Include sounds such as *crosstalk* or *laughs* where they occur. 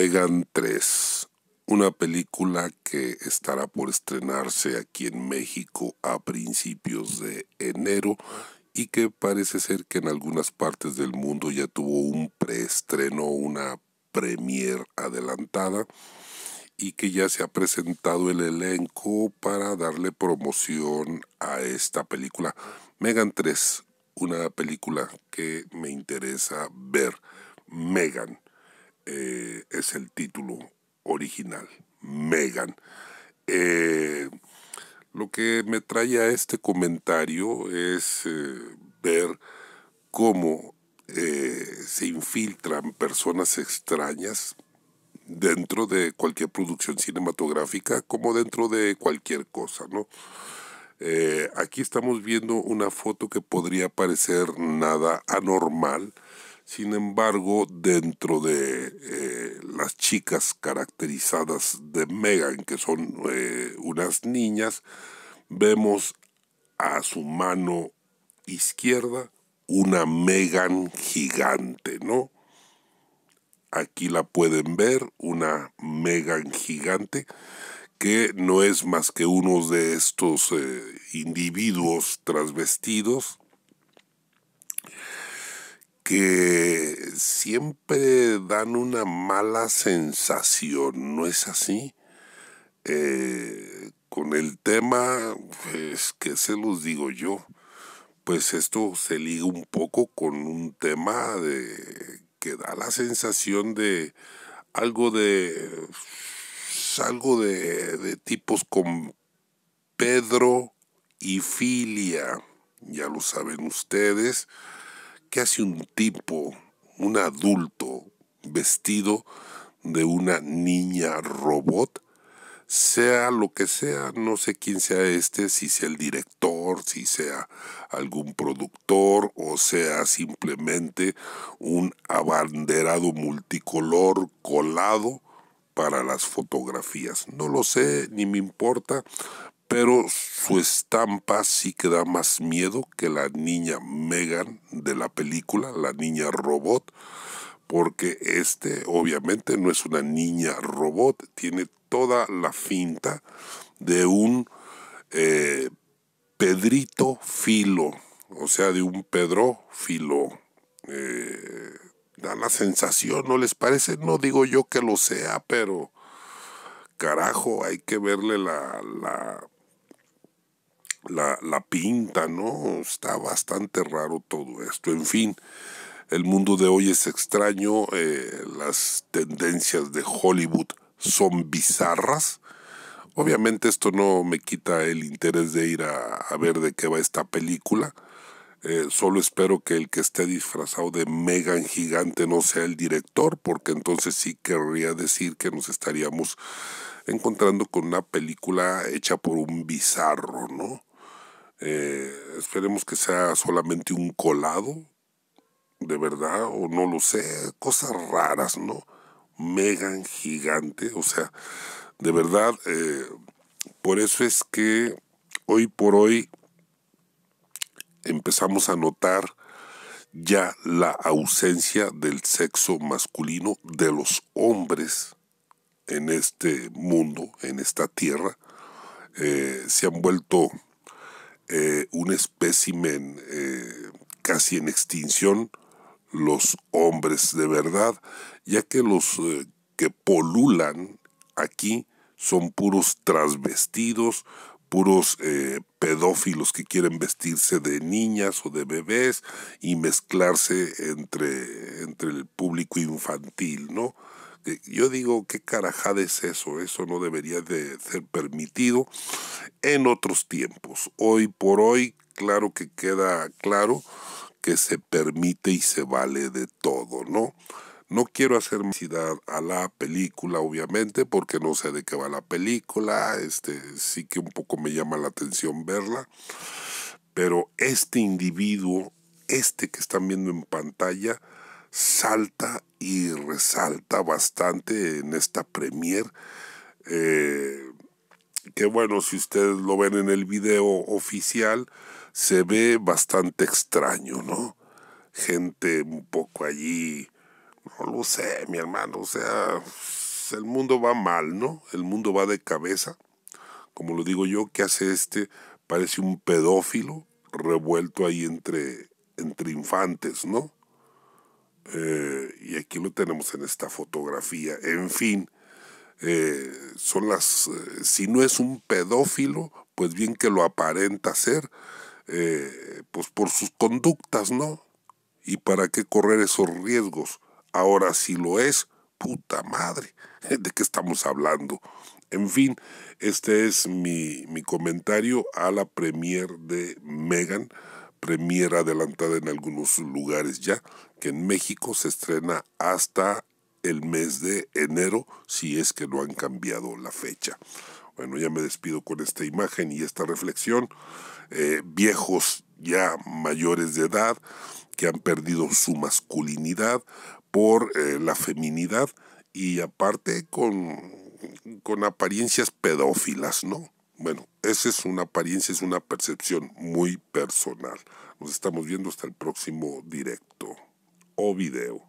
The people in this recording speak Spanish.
Megan 3, una película que estará por estrenarse aquí en México a principios de enero y que parece ser que en algunas partes del mundo ya tuvo un preestreno, una premier adelantada y que ya se ha presentado el elenco para darle promoción a esta película. Megan 3, una película que me interesa ver. Megan eh, es el título original, Megan. Eh, lo que me trae a este comentario es eh, ver cómo se infiltran personas extrañas dentro de cualquier producción cinematográfica como dentro de cualquier cosa, ¿no? aquí estamos viendo una foto que podría parecer nada anormal, sin embargo, dentro de eh, las chicas caracterizadas de Megan, que son eh, unas niñas, vemos a su mano izquierda una Megan gigante, ¿no? Aquí la pueden ver, una Megan gigante, que no es más que uno de estos eh, individuos transvestidos que siempre dan una mala sensación, ¿no es así? Eh, con el tema, pues, ¿qué se los digo yo? Pues esto se liga un poco con un tema de que da la sensación de algo de algo de, de tipos con Pedro y Filia, ya lo saben ustedes ¿Qué hace un tipo, un adulto, vestido de una niña robot? Sea lo que sea, no sé quién sea este, si sea el director, si sea algún productor o sea simplemente un abanderado multicolor colado para las fotografías. No lo sé, ni me importa, pero su estampa sí que da más miedo que la niña Megan de la película, la niña robot, porque este obviamente no es una niña robot, tiene toda la finta de un eh, Pedrito Filo, o sea, de un Pedro Filo. Eh, da la sensación, ¿no les parece? No digo yo que lo sea, pero carajo, hay que verle la, la la, la pinta, ¿no? Está bastante raro todo esto. En fin, el mundo de hoy es extraño, eh, las tendencias de Hollywood son bizarras. Obviamente esto no me quita el interés de ir a, ver de qué va esta película. Eh, solo espero que el que esté disfrazado de Megan Gigante no sea el director, porque entonces sí querría decir que nos estaríamos encontrando con una película hecha por un bizarro, ¿no? Eh, esperemos que sea solamente un colado, de verdad, o no lo sé, cosas raras, ¿no? Megan gigante, o sea, de verdad, eh, por eso es que hoy por hoy empezamos a notar ya la ausencia del sexo masculino de los hombres en este mundo, en esta tierra. Eh, se han vuelto eh, un espécimen eh, casi en extinción, los hombres de verdad, ya que los eh, que polulan aquí son puros transvestidos, puros pedófilos que quieren vestirse de niñas o de bebés y mezclarse entre, entre el público infantil, ¿no? Yo digo, ¿qué carajada es eso? Eso no debería de ser permitido en otros tiempos. Hoy por hoy, claro que queda claro que se permite y se vale de todo, ¿no? No quiero hacer publicidad a la película, obviamente, porque no sé de qué va la película, este sí que un poco me llama la atención verla, pero este individuo, este que están viendo en pantalla, salta y resalta bastante en esta premier. Eh, que bueno, si ustedes lo ven en el video oficial, se ve bastante extraño, ¿no? Gente un poco allí No lo sé, mi hermano, o sea, el mundo va mal, ¿no? El mundo va de cabeza. Como lo digo yo, ¿qué hace este? Parece un pedófilo revuelto ahí entre, entre infantes, ¿no? Eh, y aquí lo tenemos en esta fotografía. En fin, eh, son las, eh, si no es un pedófilo, pues bien que lo aparenta ser, pues por sus conductas, ¿no? ¿Y para qué correr esos riesgos? Ahora si lo es, puta madre, *laughs* ¿de qué estamos hablando? En fin, este es mi, mi comentario a la premier de Megan, premier adelantada en algunos lugares ya, que en México se estrena hasta el mes de enero, si es que no han cambiado la fecha. Bueno, ya me despido con esta imagen y esta reflexión. Eh, viejos ya mayores de edad que han perdido su masculinidad por eh, la feminidad y aparte con, con apariencias pedófilas, ¿no? Bueno, esa es una apariencia, es una percepción muy personal. Nos estamos viendo hasta el próximo directo o video.